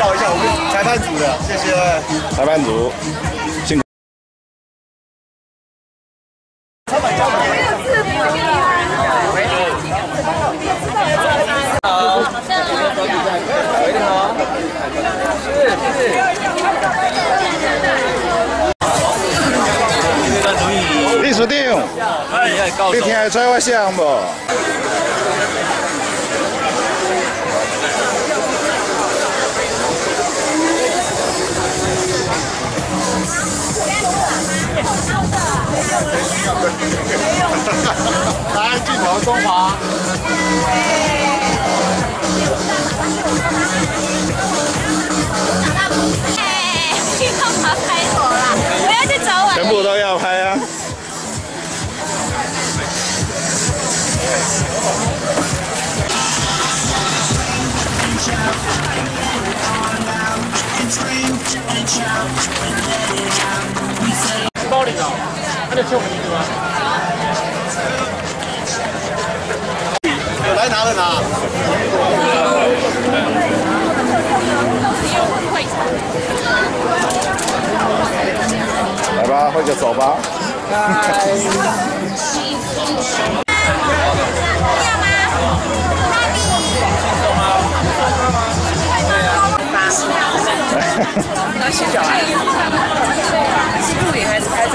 报一下我们裁判组的，谢谢。裁判组，辛苦。你属定，你听得出我声无？答 案镜头中华。哎，去干嘛拍我啦？我要去找我。全部都要拍啊！包里头，那就我们名字来拿的拿。来吧，挥个手吧。要洗脚啊？是录影还是拍照？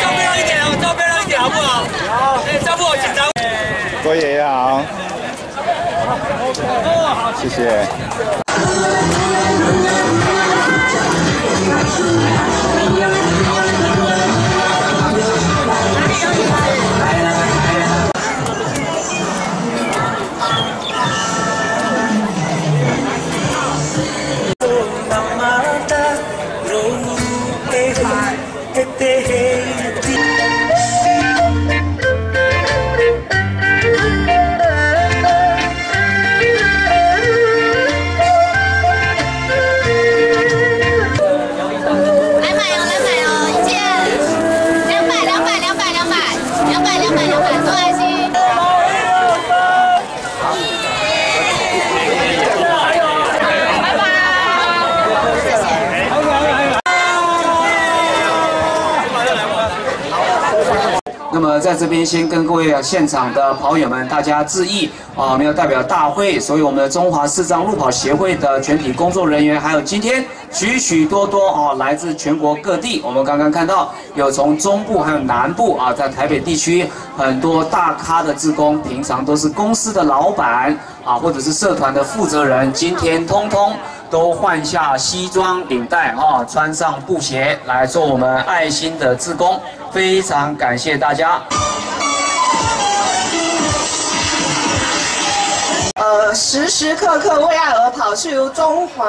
照片让一点，照片让一点好不好？好，哎，照不好紧张。郭爷爷好，谢在这边先跟各位啊现场的跑友们大家致意啊，我们要代表大会，所以我们的中华四张路跑协会的全体工作人员，还有今天许许多多啊来自全国各地，我们刚刚看到有从中部还有南部啊，在台北地区很多大咖的职工，平常都是公司的老板啊，或者是社团的负责人，今天通通。都换下西装领带啊，穿上布鞋来做我们爱心的志工，非常感谢大家。呃，时时刻刻为爱而跑是由中华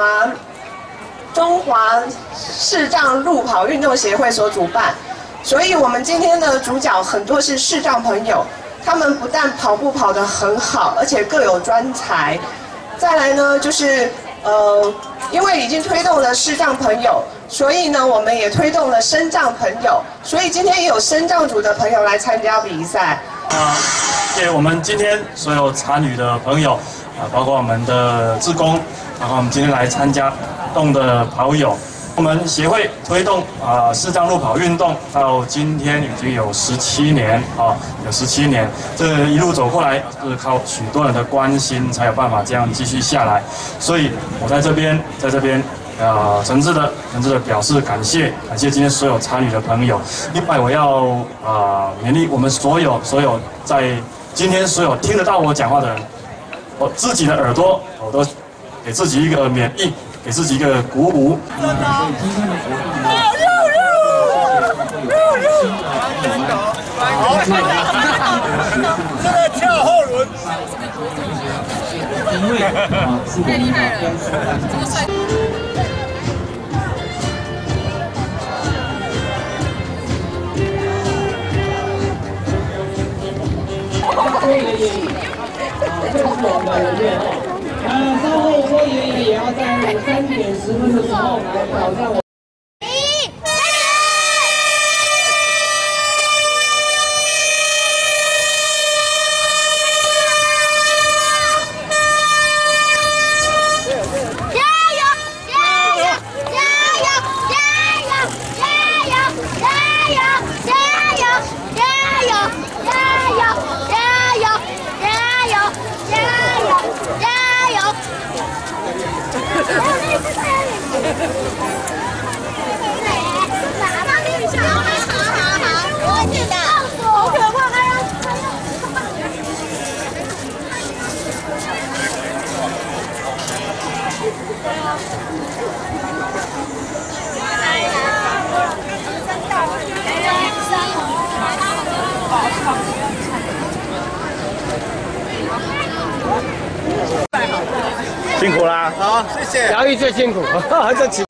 中华视障路跑运动协会所主办，所以我们今天的主角很多是视障朋友，他们不但跑步跑得很好，而且各有专才。再来呢，就是呃，因为已经推动了视障朋友，所以呢，我们也推动了身障朋友，所以今天也有身障组的朋友来参加比赛。啊，谢我们今天所有参与的朋友啊，包括我们的志工，然后我们今天来参加动的跑友，我们协会推动啊视障路跑运动到今天已经有十七年啊，有十七年，这一路走过来是靠许多人的关心才有办法这样继续下来，所以我在这边，在这边。呃，诚挚的、诚挚的表示感谢，感谢今天所有参与的朋友。另外，我要啊勉励我们所有、所有在今天所有听得到我讲话的人，我自己的耳朵，我都给自己一个勉励，给自己一个鼓舞。跳后轮。太厉害了，这么帅。这个也，这是我们的愿望。那稍后郭爷爷也要在三点十分的时候来挑战我。辛苦啦！好，谢谢。疗愈最辛苦，这起。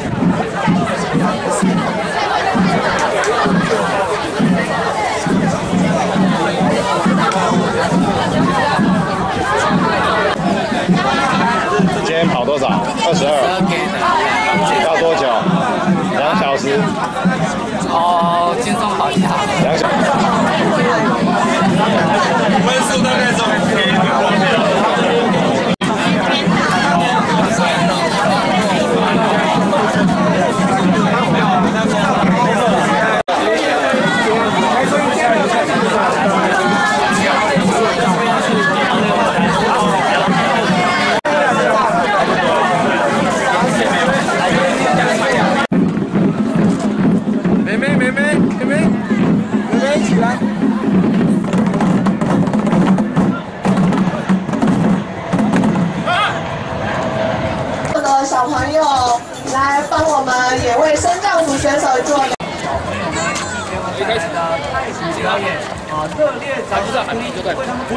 今天跑多少？二十二。要多久？两小时。哦，轻松跑一下。两小。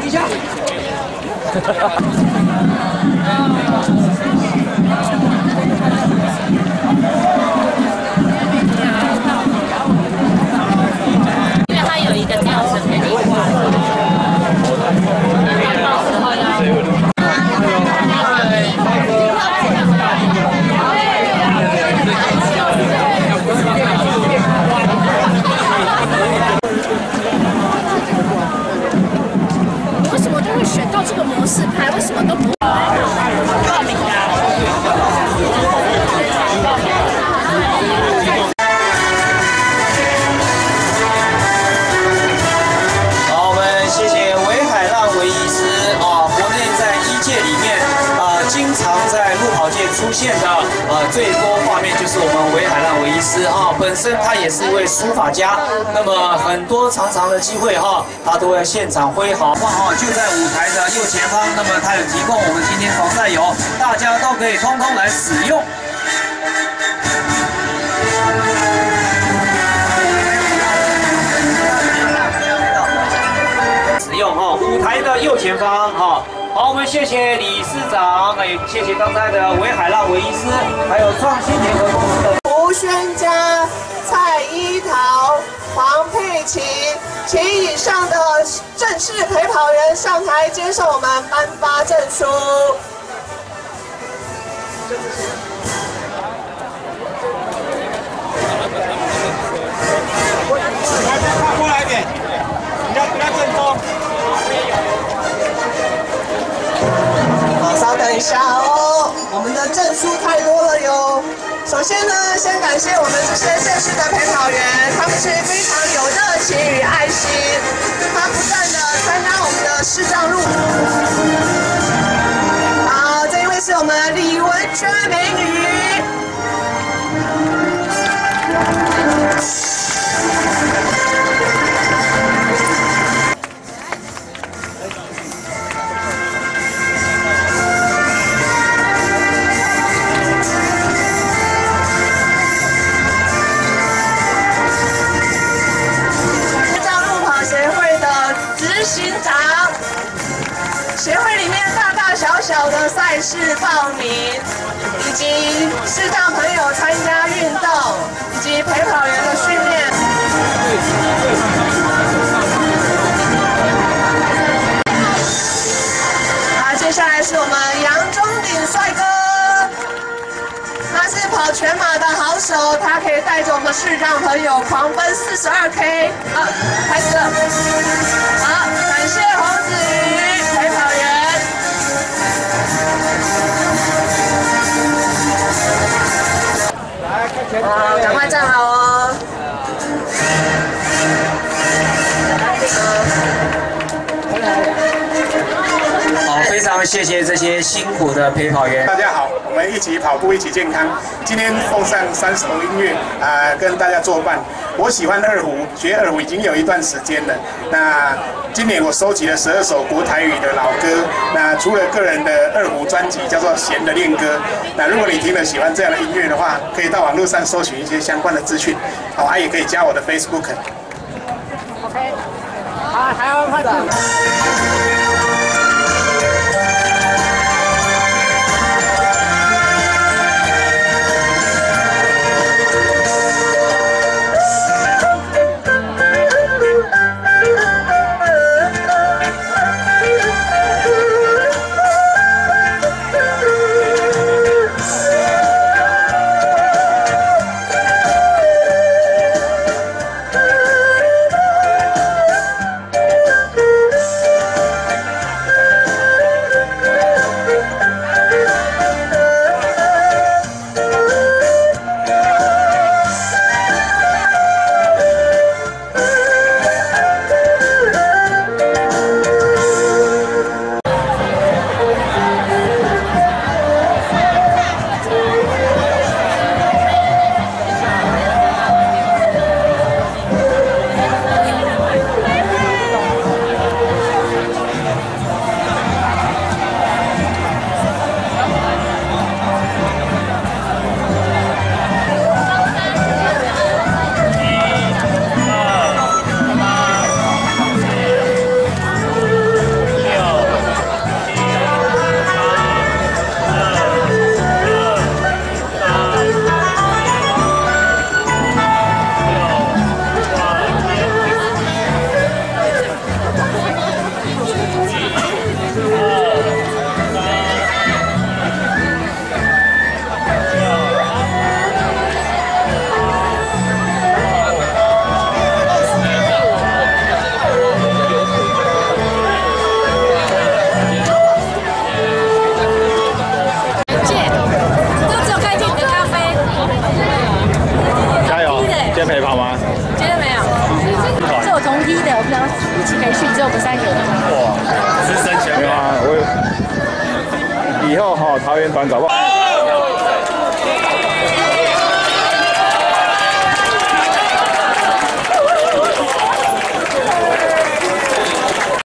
励，鼓 励书法家，那么很多常常的机会哈，他都会现场挥毫画哈，就在舞台的右前方。那么他有提供我们今天防晒油，大家都可以通通来使用。使用哈，舞台的右前方哈。好，我们谢谢理事长，哎，谢谢刚才的韦海浪韦医师，还有创新联合公司的。宣佳、蔡依桃、黄佩琪，请以上的正式陪跑员上台接受我们颁发证书。过来一点，比较比较正宗。好，稍等一下哦，我们的证书太多了哟。首先呢，先感谢我们这些正式的陪跑员，是报名，以及视障朋友参加运动，以及陪跑员的训练。好，接下来是我们杨忠鼎帅哥。他是跑全马的好手，他可以带着我们视障朋友狂奔四十二 K。好，开始了。好，赶快站好哦。好，非谢谢这些辛苦的陪跑员。大家好，我们一起跑步，一起健康。今天奉上三首音乐啊、跟大家作伴。我喜欢二胡，学二胡已经有一段时间了。那今年我收集了十二首国台语的老歌。那除了个人的二胡专辑叫做《弦的恋歌》，那如果你听了喜欢这样的音乐的话，可以到网络上搜寻一些相关的资讯。好，啊，也可以加我的 Facebook。OK，好，台湾快点。